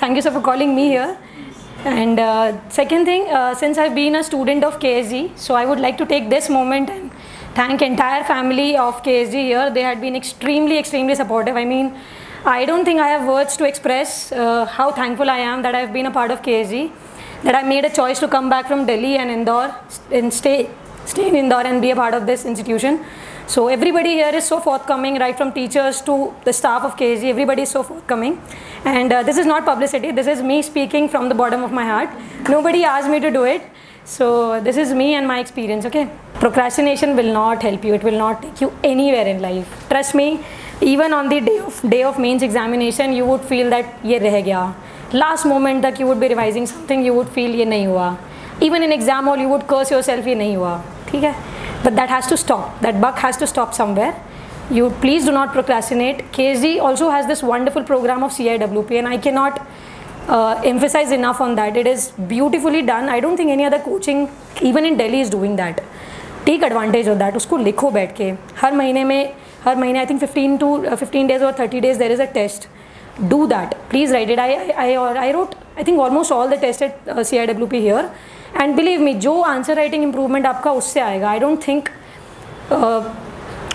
Thank you, sir, for calling me here. And uh, second thing, uh, since I've been a student of KSG, so I would like to take this moment and thank entire family of KSG here. They had been extremely, extremely supportive. I mean, I don't think I have words to express uh, how thankful I am that I've been a part of KSG, that I made a choice to come back from Delhi and Indore and stay, stay in Indore and be a part of this institution. So everybody here is so forthcoming, right from teachers to the staff of KSG, everybody is so forthcoming. And uh, this is not publicity, this is me speaking from the bottom of my heart. Nobody asked me to do it. So this is me and my experience, okay? Procrastination will not help you, it will not take you anywhere in life. Trust me, even on the day of, day of mains examination, you would feel that ye reh gaya. Last moment that you would be revising something, you would feel ye nahi hua. Even in exam hall, you would curse yourself, ye nahi hua. Okay? but that has to stop. That buck has to stop somewhere. You please do not procrastinate. KSG also has this wonderful program of CIWP and I cannot uh, emphasize enough on that. It is beautifully done. I don't think any other coaching even in Delhi is doing that. Take advantage of that. उसको लिखो बैठ ke. हर महीने में हर महीने I think 15 to uh, 15 days or 30 days there is a test. do that. Please write it. I i or i wrote i think almost all the tests at uh, ciwp here. And believe me जो answer writing improvement आपका उससे आएगा. I don't think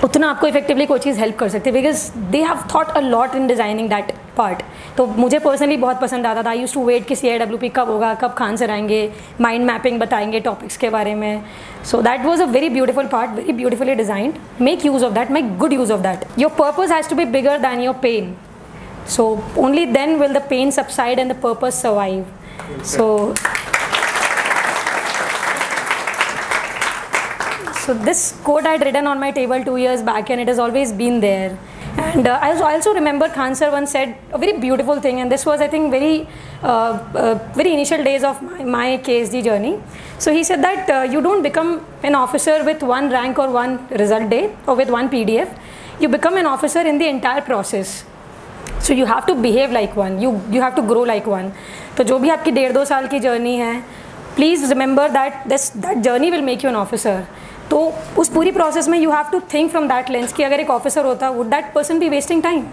उतना आपको effectively कोई चीज़ help कर सकती. है because they have thought a lot in designing that part तो मुझे पर्सनली बहुत पसंद आता था. आई यूज़ टू वेट कि सी आई डब्ल्यू पी कब होगा, कब खान सर आएँगे माइंड मैपिंग बताएँगे टॉपिक्स के बारे में. So that was a very beautiful part very beautifully designed make use of that make good use of that your purpose has to be bigger than your pain so only then will the pain subside and the purpose survive so So this quote I had written on my table two years back and it has always been there. And uh, I also remember Khan sir once said a very beautiful thing and this was I think very, uh, uh, very initial days of my, my KSG journey. So he said that uh, you don't become an officer with one rank or one result day or with one PDF. You become an officer in the entire process. So you have to behave like one. You you have to grow like one. So जो भी आपकी डेढ़ दो साल की journey है please remember that this that journey will make you an officer. तो उस पूरी प्रोसेस में you have to think from that lens कि अगर एक ऑफिसर होता would that person be wasting time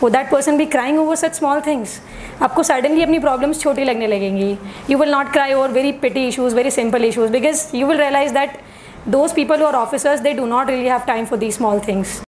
would that person be crying over such small things आपको suddenly अपनी प्रॉब्लम्स छोटी लगने लगेंगी। You will not cry over very petty issues very simple issues because you will realize that those people who are officers, they not really have time for these small things.